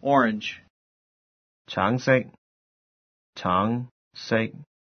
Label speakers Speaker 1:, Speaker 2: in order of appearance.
Speaker 1: orange,
Speaker 2: 橙色，橙色